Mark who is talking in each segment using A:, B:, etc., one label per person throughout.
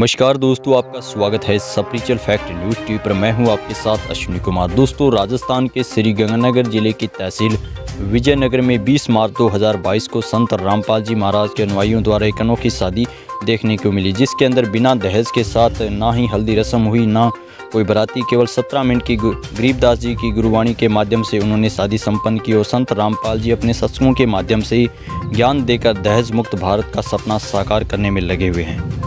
A: नमस्कार दोस्तों, आपका स्वागत है सप्रिचल फैक्ट न्यूज़ टीवी पर। मैं हूँ आपके साथ अश्विनी कुमार। दोस्तों, राजस्थान के श्री गंगानगर ज़िले की तहसील विजयनगर में 20 मार्च 2022 को संत रामपाल जी महाराज के अनुयायियों द्वारा एक अनोखी शादी देखने को मिली, जिसके अंदर बिना दहेज के साथ ना ही हल्दी रस्म हुई, ना कोई बराती, केवल सत्रह मिनट की गरीबदास जी की गुरुवाणी के माध्यम से उन्होंने शादी संपन्न की और संत रामपाल जी अपने सत्संगों के माध्यम से ज्ञान देकर दहेज मुक्त भारत का सपना साकार करने में लगे हुए हैं।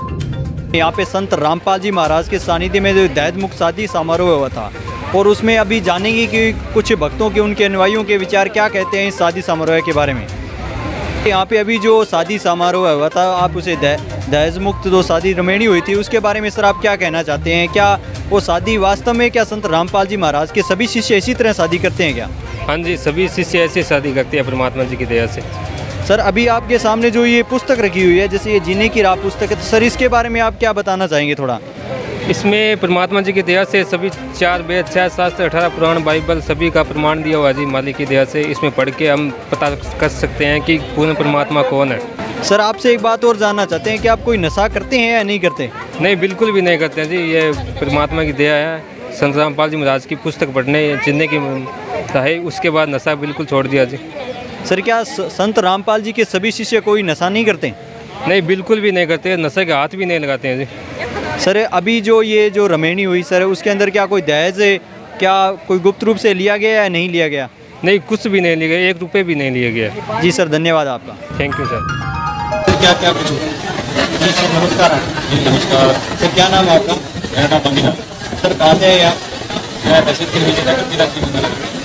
A: यहाँ पे संत रामपाल जी महाराज के सानिध्य में जो दहेज मुक्त शादी समारोह हुआ था और उसमें अभी जानेंगे कि कुछ भक्तों के, उनके अनुयायियों के विचार क्या कहते हैं इस शादी समारोह के बारे में। यहाँ पे अभी जो शादी समारोह हुआ था, आप उसे दहेज मुक्त जो शादी रमेणी हुई थी, उसके बारे में सर आप क्या कहना चाहते हैं? क्या वो शादी वास्तव में क्या संत रामपाल जी महाराज के सभी शिष्य इसी तरह शादी करते हैं क्या?
B: हाँ जी, सभी शिष्य ऐसी शादी करते हैं परमात्मा जी की दया से।
A: सर अभी आपके सामने जो ये पुस्तक रखी हुई है जैसे ये जीने की राह पुस्तक है तो सर इसके बारे में आप क्या बताना चाहेंगे थोड़ा?
B: इसमें परमात्मा जी की दया से सभी चार वेद छः शास्त्र अठारह पुराण बाइबल सभी का प्रमाण दिया हुआ जी मालिक की दया से। इसमें पढ़ के हम पता कर सकते हैं कि पूर्ण परमात्मा कौन है।
A: सर आपसे एक बात और जानना चाहते हैं कि आप कोई नशा करते हैं या नहीं करते?
B: नहीं बिल्कुल भी नहीं करते हैं जी। ये परमात्मा की दया है। संत रामपाल जी महाराज की पुस्तक पढ़ने चिन्हने की है उसके बाद नशा बिल्कुल छोड़ दिया जी।
A: सर क्या संत रामपाल जी के सभी शिष्य कोई नशा नहीं करते?
B: नहीं बिल्कुल भी नहीं करते नशे के हाथ भी नहीं लगाते हैं जी।
A: सर अभी जो ये जो रमेणी हुई सर उसके अंदर क्या कोई दहेज क्या कोई गुप्त रूप से लिया गया या नहीं लिया गया?
B: नहीं कुछ भी नहीं लिया गया एक रुपये भी नहीं लिया गया।
A: जी सर धन्यवाद आपका।
B: थैंक यू सर
A: क्या क्या कुछ जी सर नमस्कार।
C: जी नमस्कार।
A: सर क्या नाम है आपका?
C: मेरा नाम मंगिना
A: सर कहाँ से है आप?
C: मैं दशरथ सिंह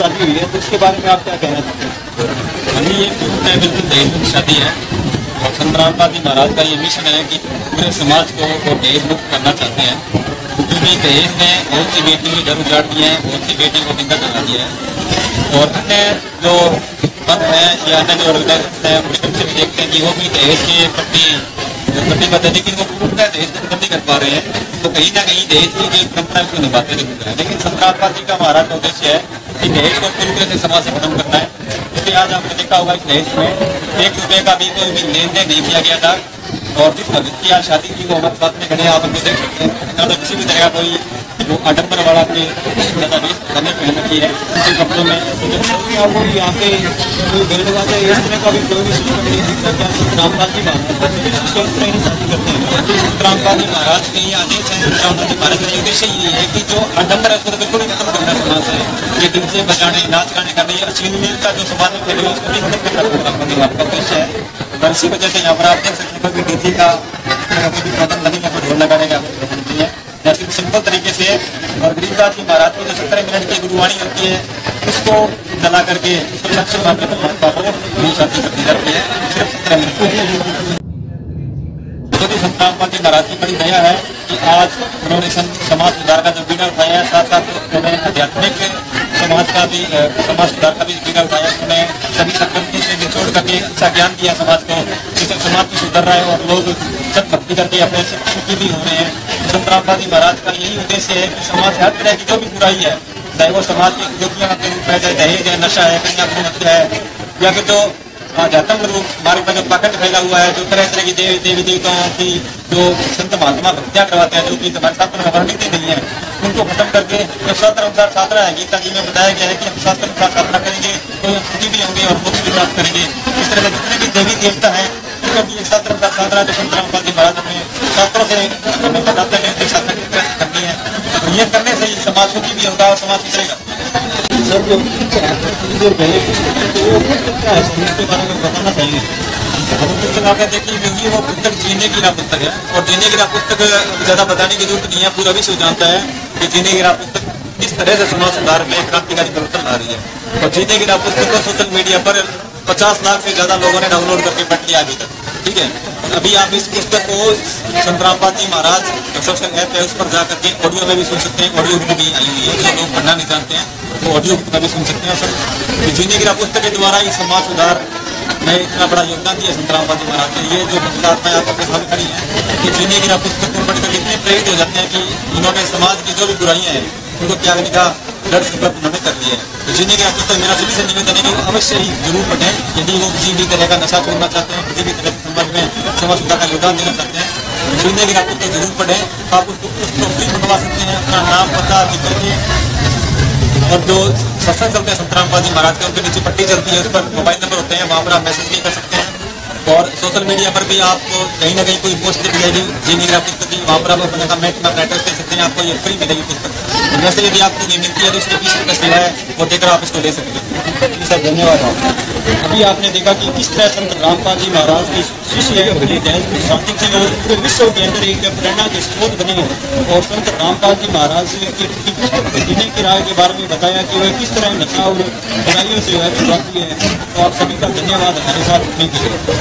A: शादी हुई है तो उसके बारे में आप क्या कहना चाहते हैं
C: अभी ये बिल्कुल दहेज मुक्त शादी है और संत रामपाल जी महाराज का ये मिशन है कि पूरे समाज को वो दहेज मुक्त करना चाहते हैं क्योंकि दहेज ने बहुत सी बेटियों के घर उजाड़ दिए हैं बहुत सी बेटियों को ज़िंदा करा दिया है और अन्य जो पद है या अन्य जो ऑर्गेनाइजेशन है मुश्किल से देखते हैं कि वो भी दहेज के प्रति प्रतिबद्ध है लेकिन वो पूर्णतः दहेज खत्म नहीं कर पा रहे हैं तो कहीं ना कहीं देश की जो परंपरा को निभाते रहते हैं। लेकिन संक्रांत पार्टी का हमारा तो उद्देश्य है कि देश को पूरी तरह से समाज से खत्म करना है। क्योंकि आज आपने देखा होगा इस देश में एक रुपये का भी कोई भी लेन देन नहीं किया गया था। और जिस मस्जिद की आज शादी की वो हमारे साथ में खड़े आप उनको देख सकते हैं। किसी भी तरह का कोई जो आडम्बर वाला के ज़्यादा वेश करने पहन रखी है। उनके कपड़ों में।
A: आपको यहाँ पे कोई वाले इस तरह का भी कोई नहीं रामपाल जी महाराज ही हैं
C: रामपाल जी महाराज के ये आदेश है रामपाल जी महाराज का उद्देश्य ये है कि जो आडम्बर है, उसको बिल्कुल खत्म करना समाज से ये से बजाने नाच गाने करने, ये अश्लीलता जो समाज में फैले उसको भी खत्म करना जी आपका उद्देश्य है। और इसी वजह से यहाँ पर आप देख सकते हैं कि का पर ढोल लगाने का है। जैसे सिंपल तरीके से और गरीबदास जी महाराज की जो सत्रह मिनट की गुरुवाणी होती है, उसको चला करके, उसको लक्ष्य मात्र को शादी करती है सिर्फ़ सत्रह मिनट जी महाराज की बड़ी दया है कि आज उन्होंने समाज सुधार का जो बीड़ा उठाया है साथ साथ उन्होंने आध्यात्मिक समाज का भी समाज सुधार का भी बीड़ा उठाया उन्होंने सभी संगठनों से निचोड़ करके अच्छा ज्ञान दिया समाज को। समाज भी सुधर रहा है और लोग सत भक्ति करके अपने सुखी भी हो रहे हैं। संत महाराज का यही उद्देश्य है कि समाज हर तरह की जो भी बुराई है, चाहे वो समाज की योगियाँ के रूप में दहेज है, नशा है, कन्या भ्रूण है, या फिर जो जातंग रूप मार्ग में जो पाखंड फैला हुआ है, जो तरह तरह की देवी देवी देवताओं की जो संत महात्मा हत्या करवाते हैं, जो कि शास्त्र में वर्णित नहीं है, उनको खत्म करके जो शास्त्र अनुसार साधना है, गीता जी में बताया गया है कि हम शास्त्र अनुसार साधना करेंगे तो हम सुखी भी होंगे और मुक्ति भी प्राप्त करेंगे। इस तरह के जितने भी देवी देवता हैं जो संत रामपाल महाराज अपने शास्त्रों से हैं करनी है और करने से समाज सुखी भी होगा
A: है
C: जीने की पुस्तक है और जीने की पुस्तक ज़्यादा बताने की ज़रूरत नहीं है पूरा विश्व जानता है कि जीने की पुस्तक किस तरह से समाज सुधार में क्रांतिकारी परिवर्तन ला रही है और जीने की पुस्तक को सोशल मीडिया पर पचास लाख से ज़्यादा लोगों ने डाउनलोड करके पढ़ लिया अभी तक। ठीक है? अभी आप इस पुस्तक को संतरामपाती महाराज सोशल ऐप है उस पर जा करके ऑडियो में भी सुन सकते हैं ऑडियो बुक भी आई हुई है, जो लोग पढ़ना नहीं जानते हैं, वो ऑडियो बुक में भी सुन सकते हैं। सर जीने की पुस्तक के द्वारा ही समाज सुधार में इतना बड़ा योगदान दिया संतरामपाती महाराज ने। ये जो मैं आपके सामने खड़ी है कि जीने की पुस्तक को पढ़कर इतने प्रेरित हो जाते हैं कि इन्होंने समाज की जो भी बुराइयाँ हैं, उनको त्यागने का दृढ़ संकल्प उन्होंने कर लिया है। तो जीने के रास्ते मेरा सभी से निवेदन है कि अवश्य ही ज़रूर पढ़ें। यदि वो किसी भी तरह का नशा छोड़ना चाहते हैं, किसी भी तरह के समाज में समाज सुधार का योगदान देना चाहते हैं, जीने के पर ज़रूर पढ़ें। आप उसको उसको फ्री मंगवा सकते हैं। अपना नाम पता लिख करके। और जो सत्संग चलते हैं, संतराम बाजी महाराज के, उनके नीचे पट्टी चलती है, उस पर मोबाइल नंबर होते हैं, वहाँ पर आप मैसेज भी कर सकते हैं। और सोशल मीडिया पर भी आपको कहीं ना कहीं कोई पोस्ट दिख जाएगी जी मेरा पुस्तक की वहाँ पर आप अपना कमेंट अपना एड्रेस दे सकते हैं। आपको ये फ्री मिलेगी पुस्तक वैसे यदि आपको ये मिलती है तो इसके बीस रुपये सेवा है वो देकर आप इसको ले सकते हैं सर धन्यवाद आप अभी आपने देखा कि किस तरह संत रामपाल जी महाराज की शिष्य शांति से और पूरे विश्व के अंदर एक प्रेरणा के स्रोत बने हैं और संत रामपाल जी महाराज की, पुस्तक की राह के बारे में बताया कि वह किस तरह नशा और बुराइयों से वह छुड़ाती है तो आप सभी का धन्यवाद हमारे साथ के लिए